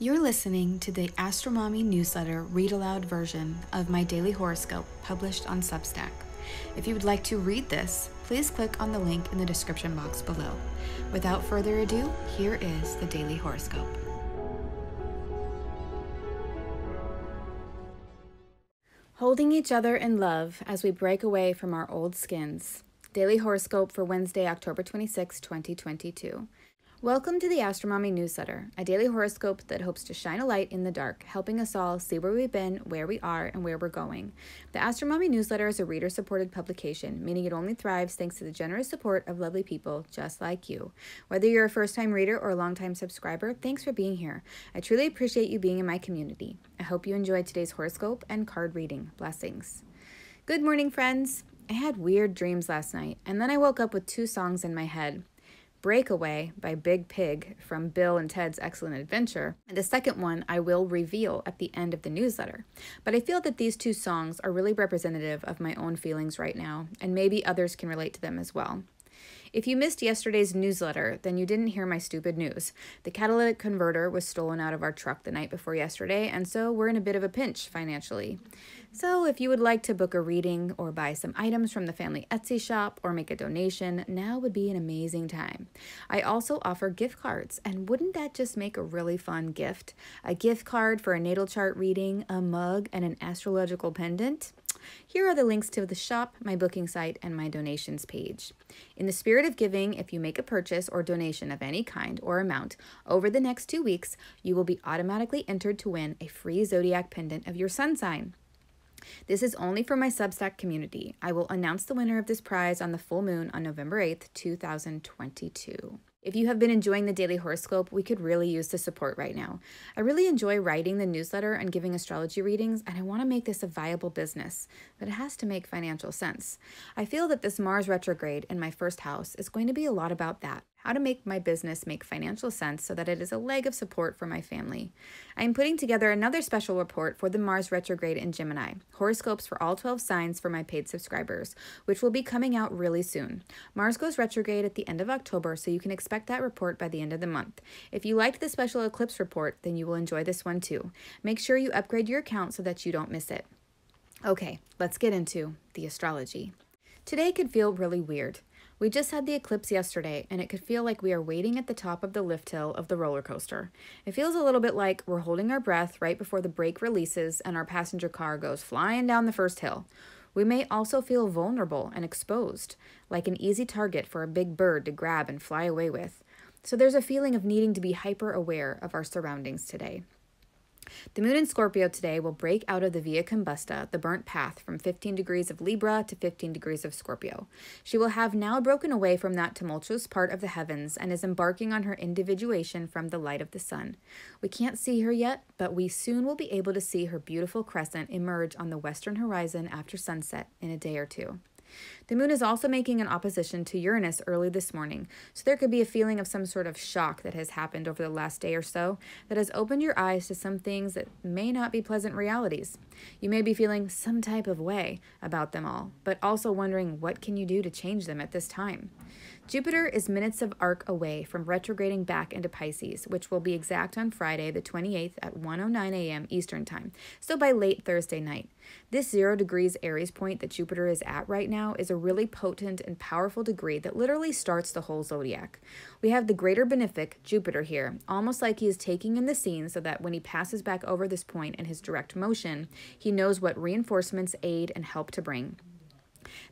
You're listening to the Astromommy newsletter read aloud version of my daily horoscope published on Substack. If you would like to read this, please click on the link in the description box below. Without further ado, here is the daily horoscope. Holding each other in love as we break away from our old skins. Daily horoscope for Wednesday, October 26, 2022. Welcome to the Astromommy newsletter, a daily horoscope that hopes to shine a light in the dark, helping us all see where we've been, where we are, and where we're going. The Astromommy newsletter is a reader supported publication, meaning it only thrives thanks to the generous support of lovely people just like you. Whether you're a first time reader or a long time subscriber, thanks for being here. I truly appreciate you being in my community. I hope you enjoyed today's horoscope and card reading. Blessings. Good morning, friends. I had weird dreams last night, and then I woke up with two songs in my head. Breakaway by Big Pig from Bill and Ted's Excellent Adventure. And the second one I will reveal at the end of the newsletter. But I feel that these two songs are really representative of my own feelings right now, and maybe others can relate to them as well. If you missed yesterday's newsletter, then you didn't hear my stupid news. The catalytic converter was stolen out of our truck the night before yesterday, and so we're in a bit of a pinch financially. So, if you would like to book a reading or buy some items from the family Etsy shop or make a donation, now would be an amazing time. I also offer gift cards, and wouldn't that just make a really fun gift? A gift card for a natal chart reading, a mug, and an astrological pendant? Here are the links to the shop, my booking site, and my donations page. In the spirit of giving, if you make a purchase or donation of any kind or amount over the next two weeks, you will be automatically entered to win a free zodiac pendant of your sun sign. This is only for my Substack community. I will announce the winner of this prize on the full moon on November 8th, 2022. If you have been enjoying the daily horoscope, we could really use the support right now. I really enjoy writing the newsletter and giving astrology readings, and I want to make this a viable business, but it has to make financial sense. I feel that this Mars retrograde in my first house is going to be a lot about that how to make my business make financial sense so that it is a leg of support for my family. I am putting together another special report for the Mars retrograde in Gemini, horoscopes for all 12 signs for my paid subscribers, which will be coming out really soon. Mars goes retrograde at the end of October, so you can expect that report by the end of the month. If you liked the special eclipse report, then you will enjoy this one too. Make sure you upgrade your account so that you don't miss it. Okay, let's get into the astrology. Today could feel really weird. We just had the eclipse yesterday, and it could feel like we are waiting at the top of the lift hill of the roller coaster. It feels a little bit like we're holding our breath right before the brake releases and our passenger car goes flying down the first hill. We may also feel vulnerable and exposed, like an easy target for a big bird to grab and fly away with. So there's a feeling of needing to be hyper aware of our surroundings today. The moon in Scorpio today will break out of the Via Combusta, the burnt path, from 15 degrees of Libra to 15 degrees of Scorpio. She will have now broken away from that tumultuous part of the heavens and is embarking on her individuation from the light of the sun. We can't see her yet, but we soon will be able to see her beautiful crescent emerge on the western horizon after sunset in a day or two. The moon is also making an opposition to Uranus early this morning, so there could be a feeling of some sort of shock that has happened over the last day or so that has opened your eyes to some things that may not be pleasant realities. You may be feeling some type of way about them all, but also wondering what can you do to change them at this time. Jupiter is minutes of arc away from retrograding back into Pisces, which will be exact on Friday, the 28th at 1:09 a.m. Eastern Time, so by late Thursday night. This 0 degrees Aries point that Jupiter is at right now is a really potent and powerful degree that literally starts the whole zodiac. We have the greater benefic, Jupiter here, almost like he is taking in the scene so that when he passes back over this point in his direct motion, he knows what reinforcements aid and help to bring.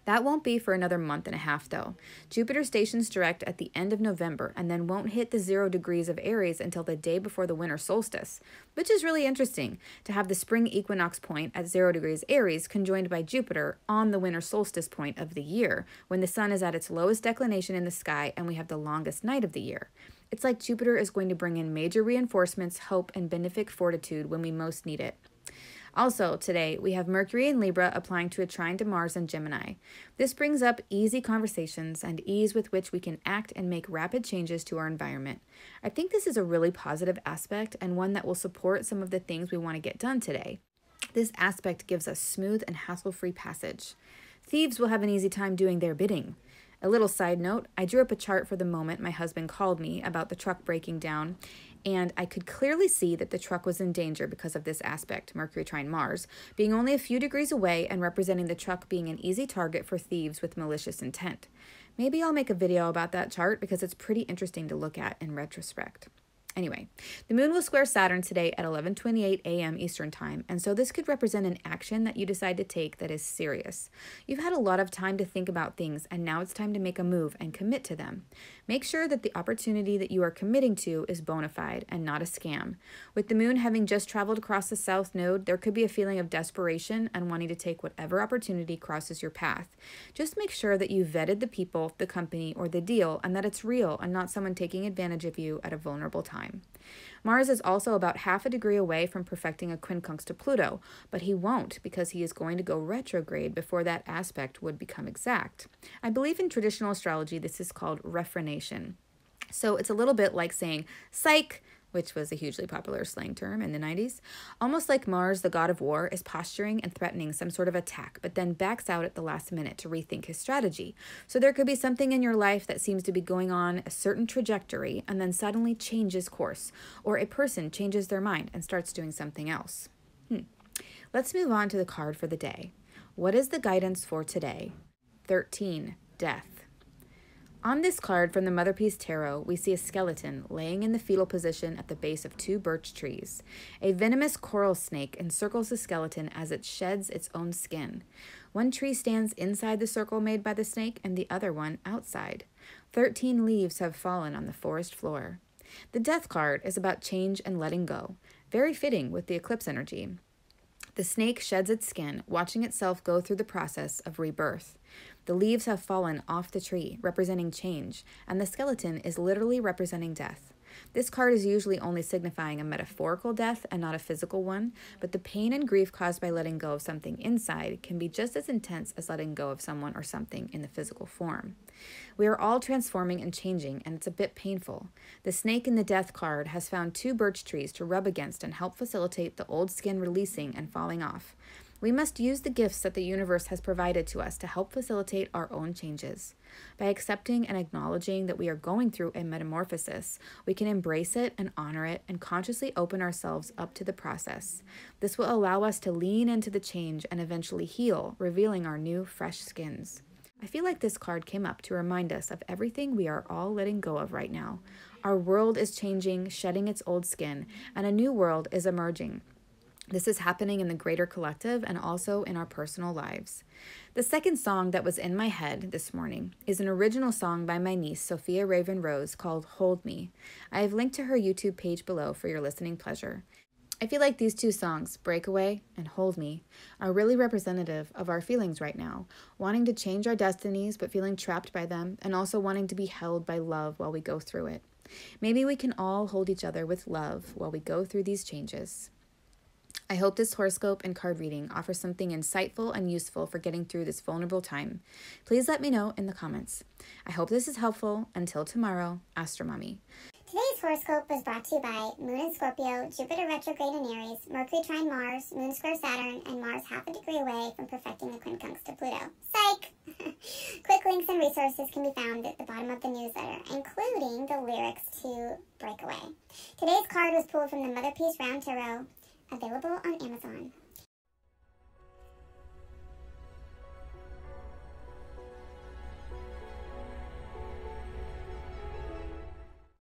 That won't be for another month and a half, though. Jupiter stations direct at the end of November and then won't hit the zero degrees of Aries until the day before the winter solstice, which is really interesting to have the spring equinox point at zero degrees Aries conjoined by Jupiter on the winter solstice point of the year, when the sun is at its lowest declination in the sky and we have the longest night of the year. It's like Jupiter is going to bring in major reinforcements, hope, and benefic fortitude when we most need it. Also, today, we have Mercury in Libra applying to a trine to Mars and Gemini. This brings up easy conversations and ease with which we can act and make rapid changes to our environment. I think this is a really positive aspect and one that will support some of the things we want to get done today. This aspect gives us smooth and hassle free passage. Thieves will have an easy time doing their bidding. A little side note I drew up a chart for the moment my husband called me about the truck breaking down, and I could clearly see that the truck was in danger because of this aspect, Mercury trine Mars, being only a few degrees away and representing the truck being an easy target for thieves with malicious intent. Maybe I'll make a video about that chart because it's pretty interesting to look at in retrospect. Anyway, the moon will square Saturn today at 11:28 a.m. Eastern Time, and so this could represent an action that you decide to take that is serious. You've had a lot of time to think about things, and now it's time to make a move and commit to them. Make sure that the opportunity that you are committing to is bona fide and not a scam. With the moon having just traveled across the south node, there could be a feeling of desperation and wanting to take whatever opportunity crosses your path. Just make sure that you vetted the people, the company, or the deal, and that it's real and not someone taking advantage of you at a vulnerable time. Mars is also about half a degree away from perfecting a quincunx to Pluto, but he won't because he is going to go retrograde before that aspect would become exact. I believe in traditional astrology this is called refrenation. So it's a little bit like saying, psych, which was a hugely popular slang term in the 90s. Almost like Mars, the god of war, is posturing and threatening some sort of attack, but then backs out at the last minute to rethink his strategy. So there could be something in your life that seems to be going on a certain trajectory and then suddenly changes course, or a person changes their mind and starts doing something else. Hmm. Let's move on to the card for the day. What is the guidance for today? 13. Death. On this card from the Motherpeace Tarot, we see a skeleton laying in the fetal position at the base of two birch trees. A venomous coral snake encircles the skeleton as it sheds its own skin. One tree stands inside the circle made by the snake and the other one outside. Thirteen leaves have fallen on the forest floor. The Death card is about change and letting go, very fitting with the eclipse energy. The snake sheds its skin, watching itself go through the process of rebirth. The leaves have fallen off the tree, representing change, and the skeleton is literally representing death. This card is usually only signifying a metaphorical death and not a physical one, but the pain and grief caused by letting go of something inside can be just as intense as letting go of someone or something in the physical form. We are all transforming and changing, and it's a bit painful. The snake in the death card has found two birch trees to rub against and help facilitate the old skin releasing and falling off. We must use the gifts that the universe has provided to us to help facilitate our own changes. By accepting and acknowledging that we are going through a metamorphosis, we can embrace it and honor it and consciously open ourselves up to the process. This will allow us to lean into the change and eventually heal, revealing our new, fresh skins. I feel like this card came up to remind us of everything we are all letting go of right now. Our world is changing, shedding its old skin, and a new world is emerging. This is happening in the greater collective and also in our personal lives. The second song that was in my head this morning is an original song by my niece, Sophia Raven Rose, called Hold Me. I have linked to her YouTube page below for your listening pleasure. I feel like these two songs, Breakaway and Hold Me, are really representative of our feelings right now, wanting to change our destinies but feeling trapped by them, and also wanting to be held by love while we go through it. Maybe we can all hold each other with love while we go through these changes. I hope this horoscope and card reading offers something insightful and useful for getting through this vulnerable time. Please let me know in the comments. I hope this is helpful. Until tomorrow, Astromommy. Today's horoscope was brought to you by Moon in Scorpio, Jupiter retrograde in Aries, Mercury trine Mars, Moon square Saturn, and Mars half a degree away from perfecting the quincunx to Pluto. Psych! Quick links and resources can be found at the bottom of the newsletter, including the lyrics to Breakaway. Today's card was pulled from the Motherpeace Round Tarot available on Amazon.